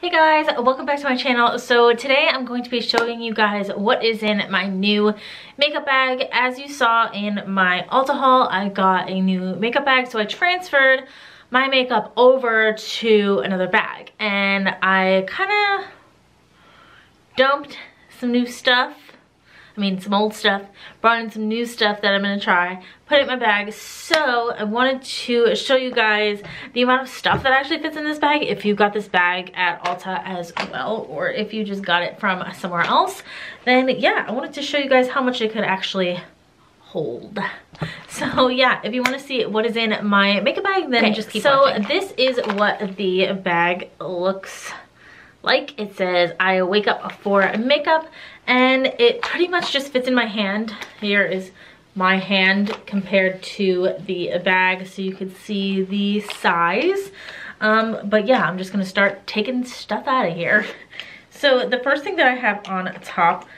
Hey guys, welcome back to my channel. So today I'm going to be showing you guys what is in my new makeup bag. As you saw in my Ulta haul, I got a new makeup bag, so I transferred my makeup over to another bag. And I kind of dumped some new stuff I mean some old stuff, brought in some new stuff that I'm gonna try, put it in my bag. So I wanted to show you guys the amount of stuff that actually fits in this bag if you got this bag at Ulta as well, or if you just got it from somewhere else, then yeah, I wanted to show you guys how much it could actually hold. So yeah, if you want to see what is in my makeup bag, then okay, just keep so watching. this is what the bag looks like. It says, I wake up for makeup and it pretty much just fits in my hand. Here is my hand compared to the bag so you can see the size. Um, but yeah, I'm just gonna start taking stuff out of here. So the first thing that I have on top,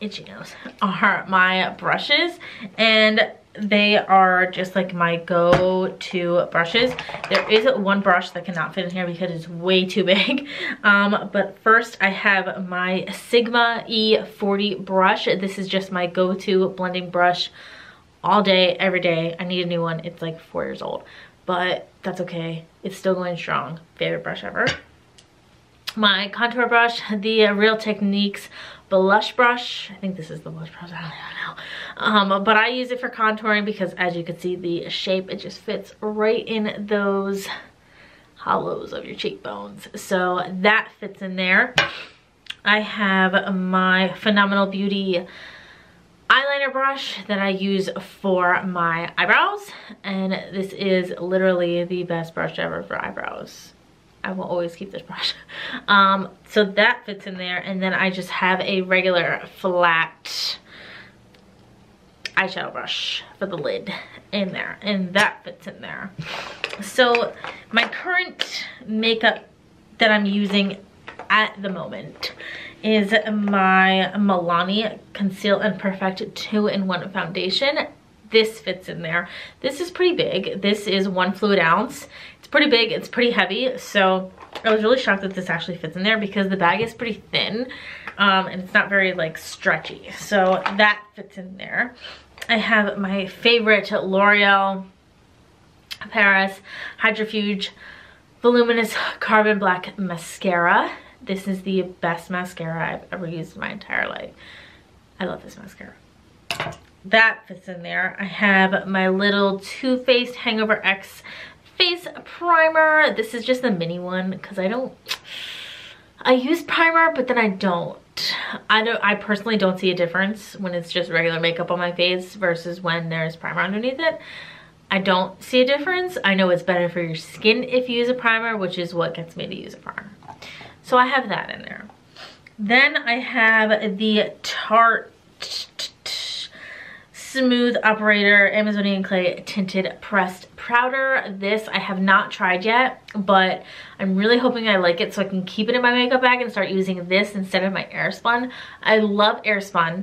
itchy nose, are my brushes. And they are just like my go-to brushes. There is one brush that cannot fit in here because it's way too big. Um, but first I have my Sigma E40 brush. This is just my go-to blending brush all day, every day. I need a new one. It's like four years old, but that's okay. It's still going strong. Favorite brush ever. My contour brush, the Real Techniques blush brush. I think this is the blush brush, I don't know. Um, but I use it for contouring because as you can see, the shape, it just fits right in those hollows of your cheekbones. So that fits in there. I have my Phenomenal Beauty eyeliner brush that I use for my eyebrows. And this is literally the best brush ever for eyebrows. I will always keep this brush. Um, so that fits in there. And then I just have a regular flat eyeshadow brush for the lid in there. And that fits in there. So my current makeup that I'm using at the moment is my Milani Conceal and Perfect 2-in-1 Foundation. This fits in there. This is pretty big. This is one fluid ounce. It's pretty big, it's pretty heavy, so I was really shocked that this actually fits in there because the bag is pretty thin um, and it's not very like stretchy. So that fits in there. I have my favorite L'Oreal Paris Hydrofuge Voluminous Carbon Black Mascara. This is the best mascara I've ever used in my entire life. I love this mascara. That fits in there. I have my little Too Faced Hangover X face primer. This is just the mini one because I don't, I use primer, but then I don't. I don't, I personally don't see a difference when it's just regular makeup on my face versus when there's primer underneath it. I don't see a difference. I know it's better for your skin if you use a primer, which is what gets me to use a primer. So I have that in there. Then I have the Tarte Smooth Operator Amazonian Clay Tinted Pressed Powder. This I have not tried yet, but I'm really hoping I like it so I can keep it in my makeup bag and start using this instead of my Airspun. I love Airspun.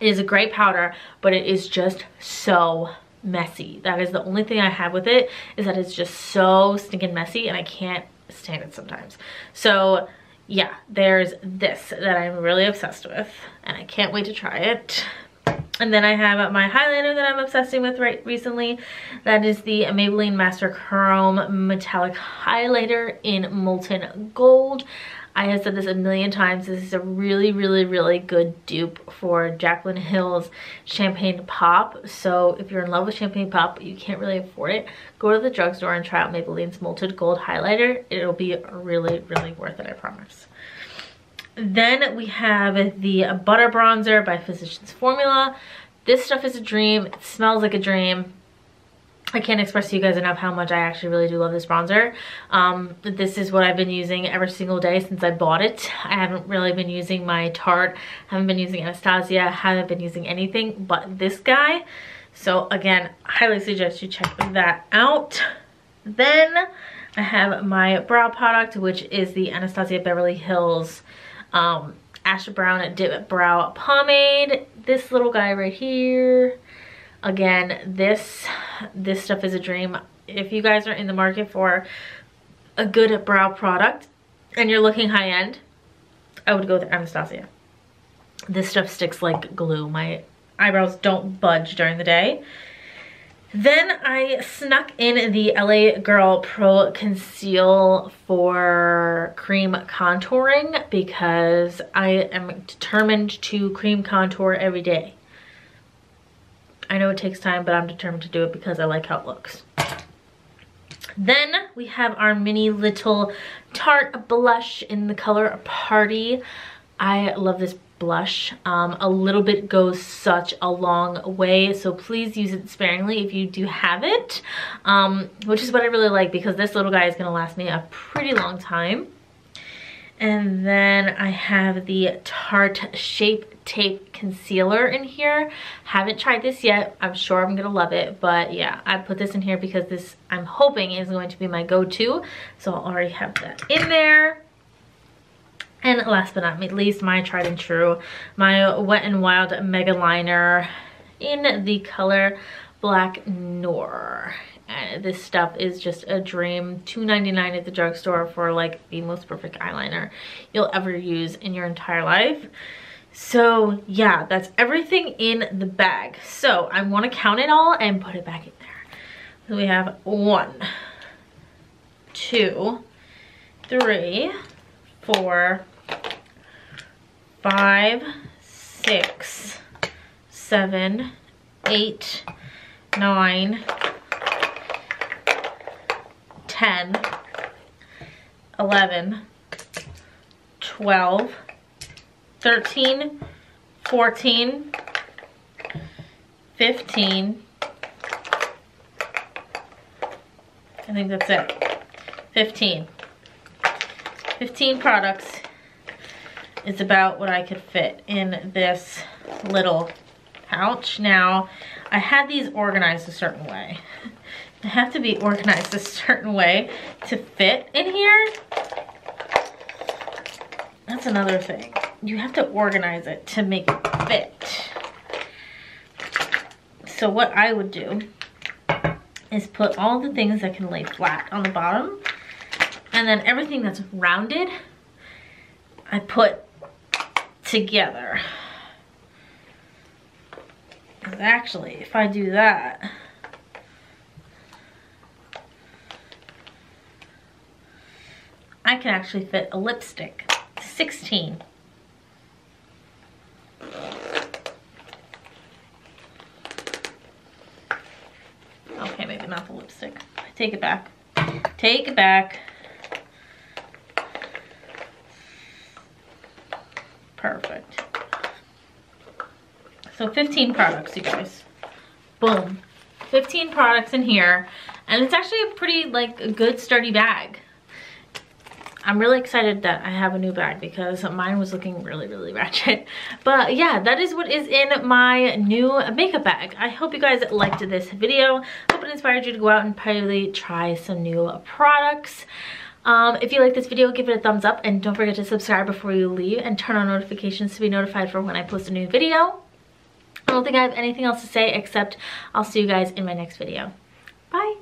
It is a great powder, but it is just so messy. That is the only thing I have with it, is that it's just so stinking messy and I can't stand it sometimes. So yeah, there's this that I'm really obsessed with and I can't wait to try it. And then I have my highlighter that I'm obsessing with right recently. That is the Maybelline Master Chrome Metallic Highlighter in Molten Gold. I have said this a million times. This is a really, really, really good dupe for Jaclyn Hill's Champagne Pop. So if you're in love with Champagne Pop, but you can't really afford it, go to the drugstore and try out Maybelline's Molten Gold Highlighter. It'll be really, really worth it, I promise. Then we have the Butter Bronzer by Physicians Formula. This stuff is a dream. It smells like a dream. I can't express to you guys enough how much I actually really do love this bronzer. Um, this is what I've been using every single day since I bought it. I haven't really been using my Tarte, haven't been using Anastasia, haven't been using anything but this guy. So again, highly suggest you check that out. Then I have my brow product, which is the Anastasia Beverly Hills um, Ash Brown Dip Brow Pomade. This little guy right here. Again, this, this stuff is a dream. If you guys are in the market for a good brow product and you're looking high end, I would go with Anastasia. This stuff sticks like glue. My eyebrows don't budge during the day. Then I snuck in the LA Girl Pro Conceal for cream contouring because I am determined to cream contour every day. I know it takes time, but I'm determined to do it because I like how it looks. Then we have our mini little Tarte blush in the color Party. I love this blush. Um, a little bit goes such a long way, so please use it sparingly if you do have it, um, which is what I really like because this little guy is going to last me a pretty long time. And then I have the Tarte Shape Tape Concealer in here. Haven't tried this yet. I'm sure I'm going to love it. But yeah, I put this in here because this, I'm hoping, is going to be my go-to. So I'll already have that in there. And last but not least, my tried and true, my Wet n Wild Mega Liner in the color Black Noir. And this stuff is just a dream. $2.99 at the drugstore for like the most perfect eyeliner you'll ever use in your entire life. So yeah, that's everything in the bag. So I want to count it all and put it back in there. So we have one, two, three, four, five, six, seven, eight, nine, ten, eleven, twelve, thirteen, fourteen, fifteen. I think that's it. 15. 15 products is about what I could fit in this little pouch. Now, I had these organized a certain way. They have to be organized a certain way to fit in here. That's another thing. You have to organize it to make it fit. So what I would do is put all the things that can lay flat on the bottom and then everything that's rounded I put together. Actually, if I do that, I can actually fit a lipstick. 16. Okay, maybe not the lipstick. Take it back. Take it back. Perfect. So 15 products, you guys. Boom. 15 products in here. And it's actually a pretty, like, a good sturdy bag. I'm really excited that I have a new bag because mine was looking really, really ratchet. But yeah, that is what is in my new makeup bag. I hope you guys liked this video. Hope it inspired you to go out and probably try some new products. Um, if you like this video, give it a thumbs up and don't forget to subscribe before you leave and turn on notifications to be notified for when I post a new video. I don't think I have anything else to say except I'll see you guys in my next video. Bye!